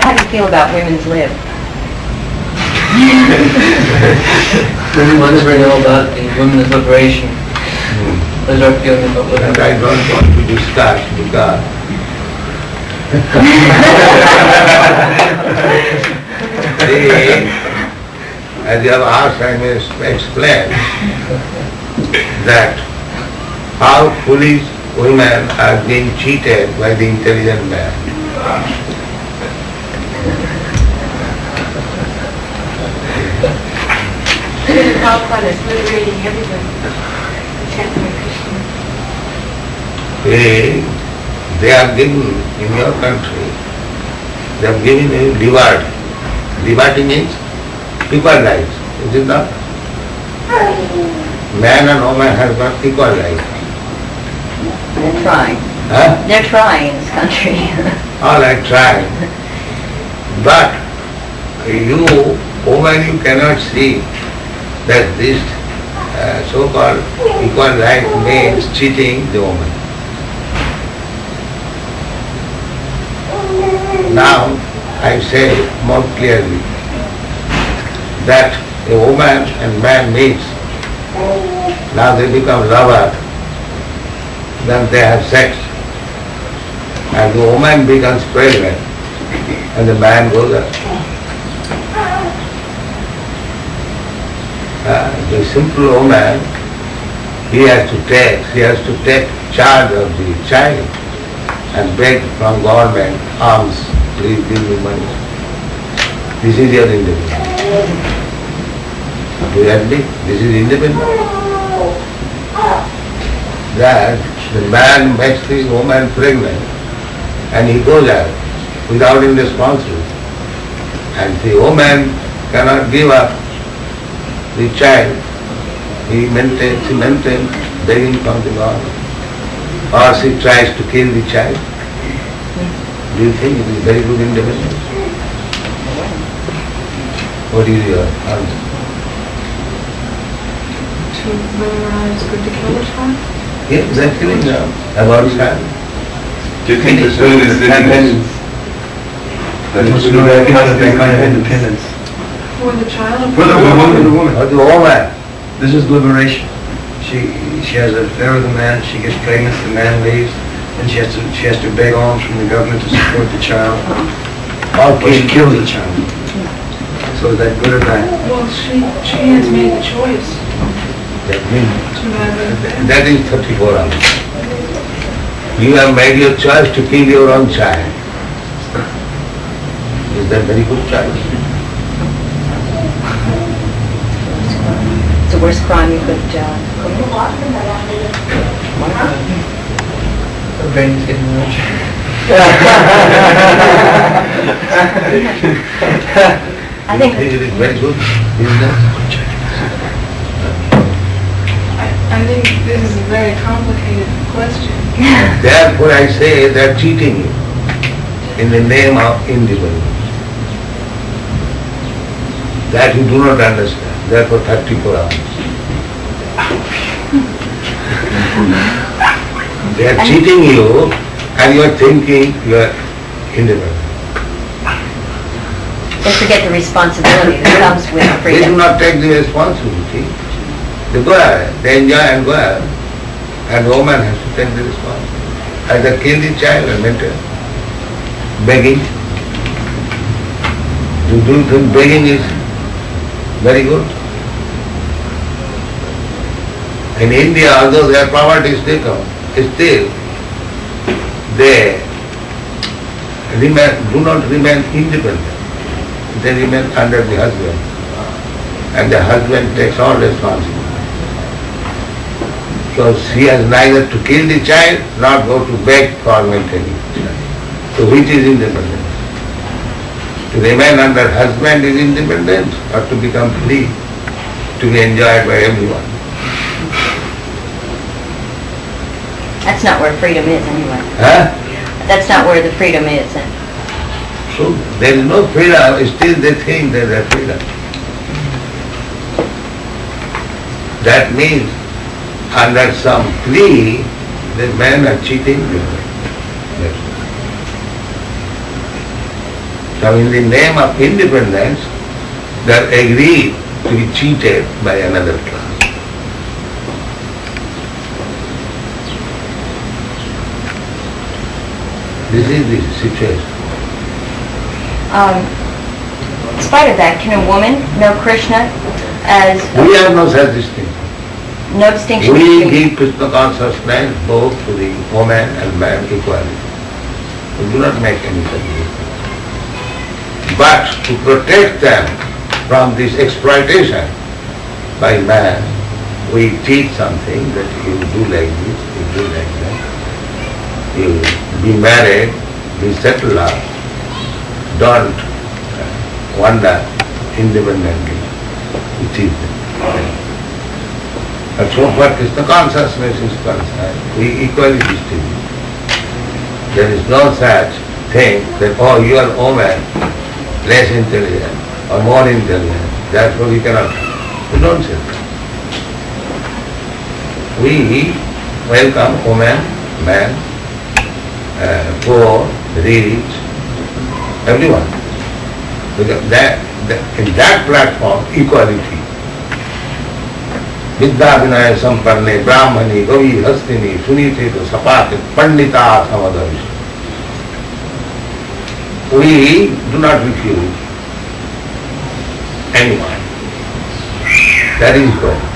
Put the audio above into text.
How do you feel about women's lib? Women want to know about the women's liberation. What is our feeling about And women? I don't want to discuss because See, as you have asked, I may explain that how foolish women are being cheated by the intelligent man. Prabhupada is liberating everybody. Except for They, they are given in your country, they are given you liberty. Liberty means equal rights, is it not? Man and woman have got equal rights. They're trying. Huh? They're trying in this country. All I try. But you, woman, you cannot see that this uh, so-called equal right means cheating the woman. Now I say more clearly that a woman and man meets. Now they become lovers. Then they have sex. And the woman becomes pregnant and the man goes up. Uh, the simple woman, he has to take, he has to take charge of the child and beg from government alms, please give me money. This is your independence. Do you agree? This is independence. That the man makes the woman pregnant and he goes out without any responsibility. And the woman cannot give up the child. He maintains, she maintains begging from the government. Or she tries to kill the child. Do you think it is very good independence? What is your answer? To memorize good to kill the child? Yes, they are killing now about child. Do you think this is independence? That is No, that kind of that kind of independence. For the child? For the woman, the woman. I do all that. This is liberation. She, she has an affair with a man, she gets pregnant, the man leaves, and she has to, she has to beg alms from the government to support the child, Or or she kills the child. So is that good or bad? Well, she, she has made the choice That means to have a... That is 34 hours. You have made your choice to kill your own child. Is that very good choice? It's the worst crime you could uh, commit. Her brain is getting rich. I think, It is very good business. I, I think this is a very complicated question. Therefore I say they are cheating you in the name of independence. That you do not understand. Therefore 34 hours. They are cheating you and you are thinking you are independent. they forget the responsibility that comes with freedom. They do not take the responsibility. They go ahead, they enjoy and go ahead. And woman has to take the responsibility. Either kill the child or maintain. Begging. You Do think begging is very good? In India, although their poverty is taken, still they remain, do not remain independent they remain under the husband. And the husband takes all responsibility. So she has neither to kill the child nor go to beg for maintaining the child. So which is independence? To remain under husband is independence or to become free, to be enjoyed by everyone? That's not where freedom is anyway. Huh? That's not where the freedom is. So there is no freedom, still they think there is freedom. That means under some plea, the men are cheating women. So in the name of independence, they are agreed to be cheated by another class. This is the situation. Um, in spite of that, can a woman know Krishna as We have no such distinction. no distinction We give Krishna consciousness both to the woman and man equally. We do not make any such distinction. But to protect them from this exploitation by man, we teach something that you do like this, you do like that. You be married, be settled up, don't wander independently. We teach them. But so consciousness is concerned, we equally distribute. There is no such thing that, oh, you are woman, less intelligent or more intelligent, therefore you cannot. We don't say that. We welcome woman, man, uh, poor, rich, everyone. Because that, that, in that platform, equality. विद्या विनय संपन्ने ब्राह्मणी गवी हस्तिनी सुनीते तो सपाते Pandita समदर्श We do not refuse anyone. That is God.